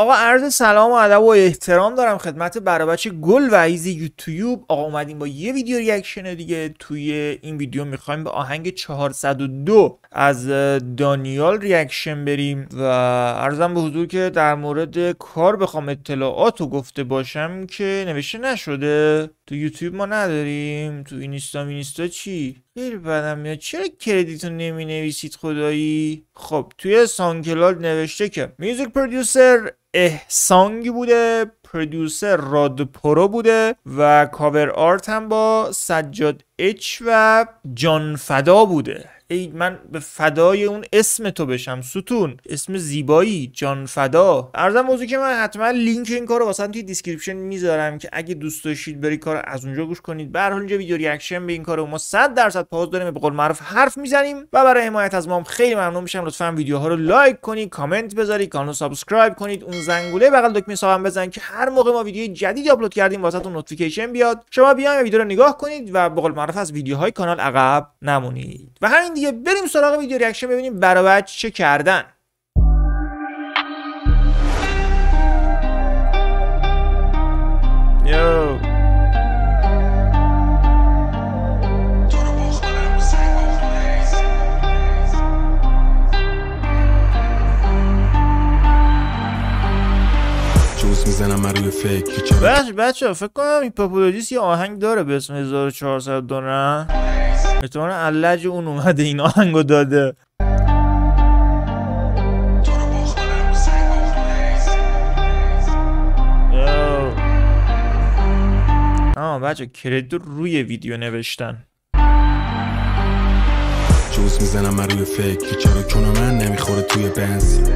آقا عرض سلام و ادب و احترام دارم خدمت برابچه گل و عزیز یوتیوب. آقا اومدیم با یه ویدیو reaction دیگه. توی این ویدیو می‌خوایم به آهنگ 402 از دانیال reaction بریم و عرضم به حضور که در مورد کار بخوام اطلاعات رو گفته باشم که نوشته نشده. تو یوتیوب ما نداریم؟ تو اینستا مینستا چی؟ خیلی بدم میاد. چرا credit و نمی نویسید خدایی؟ خب توی SoundCloud نوشته که music producer احسانگی بوده پرودیوسر راد پرو بوده و cover art هم با سجاد اچ و جان فدا بوده. ای من به فدای اون اسم تو بشم ستون. اسم زیبایی جان فدا. عرضم به حضور که من حتما لینک این کارو واسه توی description می‌ذارم که اگه دوست داشتید بری کار از اونجا گوش کنید. به هر حال اینجا ویدیو reaction به این کارو ما 100 درصد pause داریم. به قول معروف حرف می‌زنیم و برای حمایت از ما خیلی ممنون میشم. لطفا ویدیوها رو لایک کنید کامنت بذارید کانال subscribe کنید. اون زنگوله بغل دکمه ساب بزن که هر موقع ما ویدیو جدید آپلود کردیم واسهتون notification بیاد. شما بیاین ویدیو رو نگاه کنید و به قول معروف از ویدیوهای کانال عقب نمونید. و همین دیگه بریم سراغ ویدیو reaction ببینیم برای چه کردن. می‌زنم روی فکر. بچه بچه فکر کنم هیپاپولوژیس یه آهنگ داره به اسم 1400 نه. احتمالا علج اون اومده این آهنگو داده. آه. بچه کردو روی ویدیو نوشتن. جوز می‌زنم من روی فکر چرا چون من نمی‌خوره توی بنز.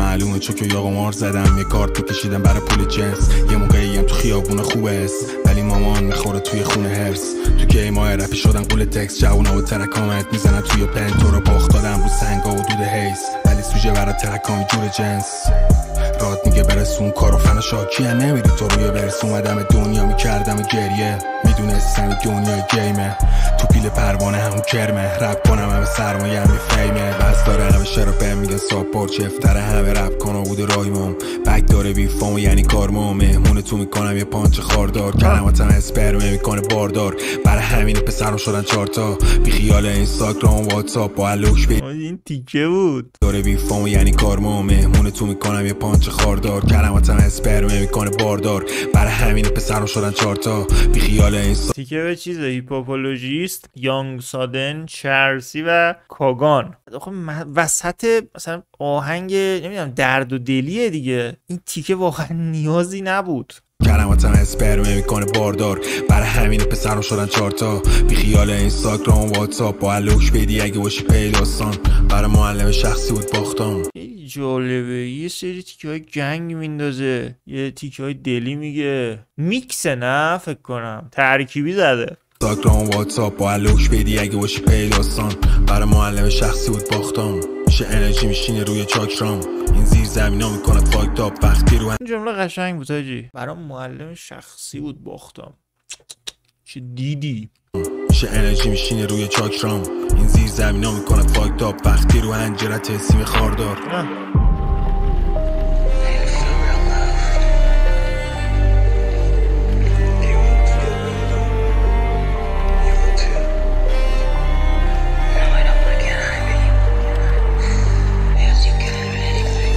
معلومه چون که یا قمار زدم یه کارت کشیدم برای پول جنس. یه موقعی هم تو خیابون خوبه است ولی مامان می‌خوره توی خونه هرس تو گیم های رپی شدن قول تکس جوونا و ترکامت می‌زنم توی پن تو رو باخت دادم رو سنگا و دود هیس ولی سوژه برای ترکامی جور جنس. راد میگه برسون. کارو فنا شاکیه. نمیری تو روی برس. اومدم دنیا می‌کردم گریه. می‌دونستم دنیا گیمه. تو پیل پروانه همون کرمه. رپ کنم همه سرمایه همه فیمه. بس داره همه شرا به میگن ساپورت چفتره همه رپ کنه بوده رایمم بک داره بی فامو یعنی کارمو مهمون تو می‌کنم یه پانچ خاردار. کلماتم اسپرمه می‌کنه باردار. برای همین پسرم شدن چارتا بی خیال اینستاگرام واتساپ با الوکش بی این تیکه بود. داره بی فامو یعنی کارمو مهمون تو می‌کنم یه پانچ خاردار. کلماتم اسپرمه می‌کنه باردار. برای همین پسرم شدن چارتا بی خیال اینستا تیکه به چیز هیپوپولوژیست یانگ سادن چرسی و کاگان. آخه وسط مثلا آهنگ نمی‌دونم درد و دلیه دیگه. این تیکه واقعا نیازی نبود. کلماتم اسپرمه می‌کنه باردار. برای همین پسرم شدن چارتا بی خیال اینستاگرام و واتساپ. با الوکش بدی اگه باشی پیداستان. برای معلم شخصی بود باختم. جالبه. یه سری تیکه های جنگ میندازه. یه تیکه های دلی میگه. میکسه نه فکر کنم. ترکیبی زده. و واتساپ با الوکش بدی اگه باشی پیداستان برای معلم شخصی بود باختم. میشه انرژی میشینه روی چاکرام. این زیر زمینا می‌کنه فاک تاپ وقتی رو این جمله قشنگ بود حاجی. برای معلم شخصی بود باختم. چه دیدی؟ میشه انرژی میشینه روی چاکرام؟ این زیر زمینا می‌کنه فاک تاپ وقتی رو هنجرت سیم خاردار.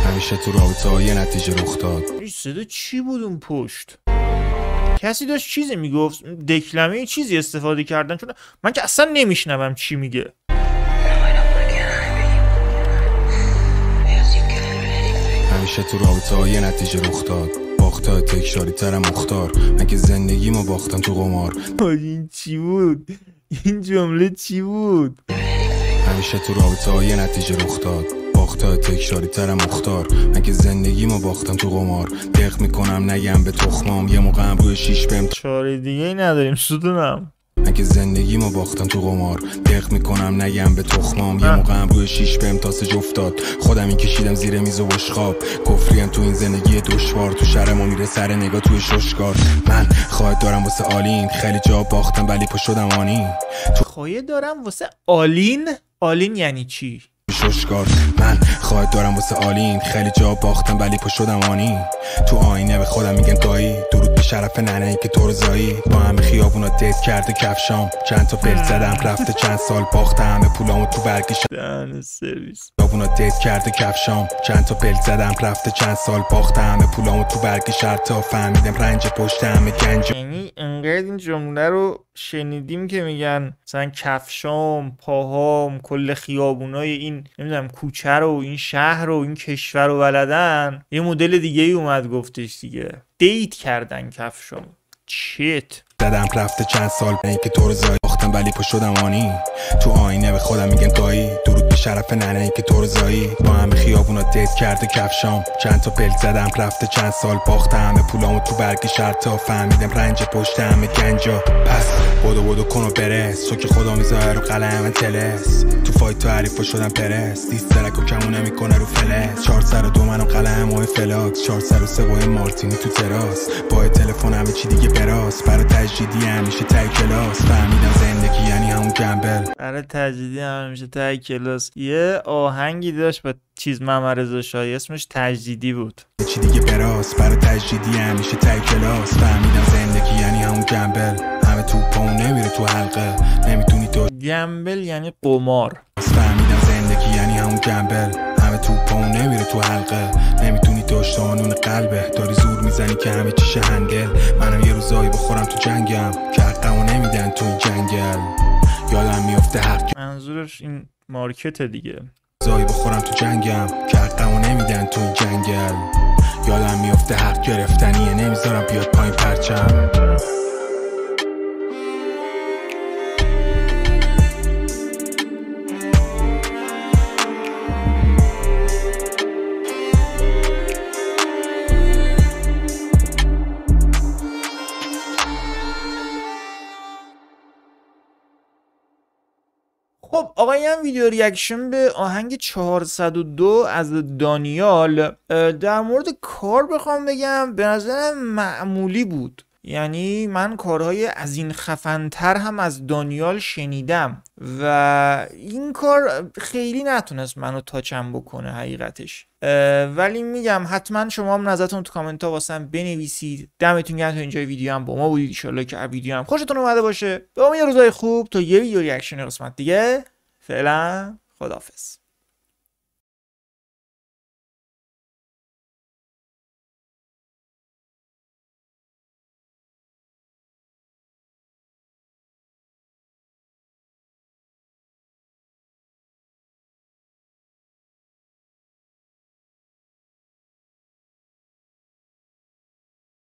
همیشه تو رابطه ها یه نتیجه رخ داد. صدا چی بود اون پشت؟ کسی داشت چیزی می‌گفت دکلمه چیزی استفاده کردن چون من که اصلا نمیشنوم چی میگه. همیشه تو رابطه ها یه نتیجه رخ داد. باخته تکراری تر مختار. من که زندگی ما باختم تو قمار؟ این چی بود؟ این جمله چی بود؟ همیشه تو رابطه ها یه نتیجه رخ داد. باخته تکراری تر مختار. من که زندگی ما باختم تو قمار. دق می‌کنم نگم به تخمام. یه موقع هم روی شیش بهم چاره دیگه ای نداریم ستونم من که زندگی ما باختم تو قمار. دق می‌کنم نگم به تخمام. یه موقع هم روی شیش بهم تاسه افتاد. خودم این کشیدم زیر میز و بشخاب کفریم تو این زندگی دشوار. تو شهر ما میره سر نگاه توی ششکار من خواهد دارم واسه آلین. خیلی جا باختم ولی پا شدم آنین. تو خواهد دارم واسه آلین؟ آلین یعنی چی؟ ششکار من خواهد دارم واسه آلین. خیلی جا باختم ولی پا شدم آنی. تو آینه به خودم میگم گایی درود به شرف ننه ای که تو زایی. با همه خیابونا دیت کرده کفشام. چند تا فیل زدم رفته چند سال باختم. همه پولامو تو دهن سرویس. خیابونا دیت کرده کفشام. چند تا پل زدم رفته چند سال باختم پولامو تو برگ تا فهمیدم رنج پشت همه گنج. یعنی انقدر این جمله رو شنیدیم که میگن مثلا کفشام پاهام کل خیابونای این نمی‌دونم کوچه رو این شهر رو این کشور رو بلدن یه مدل دیگه ای اومد گفتش دیگه. دیت کردن کفشام چیت زدم رفته چند سال این که تو باختم ولی پا شدم آنی. تو آینه به خودم میگن گایی درود به شرف ننه ای که تو رو زایی. با همه خیابونا دیت کرده کفشام. چند تا پل زدم رفته چند سال باختم. همه پولامو تو برگ تا فهمیدم رنج پشت همه گنجا. پس بودو بودو کن و برس. تو خدا می‌ذاره رو قلم تلس. تو فایت تو حریفا شدم پرس. دیست سرک و کمونه می‌کنه رو فلس. چهار سر و دو منو قلم و فلاکس چهار سر و سه مارتینی تو تراس. با تلفن همه چی دیگه براس. برای تجدیدی همیشه تای کلاس. فهمیدم زندگی یعنی همون گمبل برای تجدیدی همیشه تای کلاس. یه آهنگی داشت با چیز ممرزا شایی اسمش تجدیدی بود. چی دیگه براس برای تجدیدی همیشه تای کلاس. فهمیدم زندگی یعنی همون گمبل همه تو پاون نمیره تو حلقه. نمی‌تونی تو گمبل یعنی قمار. فهمیدم زندگی یعنی همون گمبل همه تو پاون نمیره تو حلقه. نمی‌تونی داشت آنون قلبه. داری زور می‌زنی که همه چیشه هندل منم یه روزایی بخورم تو جنگم. که حقمو نمیدن تو این جنگل یادم میفته حق منظورش این مارکت دیگه. زایی بخورم تو جنگم. که حقمو نمیدن تو این جنگل یادم میفته حق گرفتنیه نمی‌ذارم بیاد پایین پرچم. آقایان ویدیو reaction به آهنگ 402 از دانیال در مورد کار بخوام بگم به نظرم معمولی بود. یعنی من کارهای از این خفنتر هم از دانیال شنیدم و این کار خیلی نتونست منو touch م بکنه حقیقتش. ولی میگم حتما شما هم نظرتون تو کامنت ها واسم بنویسید. دمتون گرم تا اینجا ویدیو هم با ما بودید. ان که ویدیو هم خوشتون اومده باشه. به امید روزای خوب تا یه ویدیو reaction قسمت دیگه. فعلا خدافظ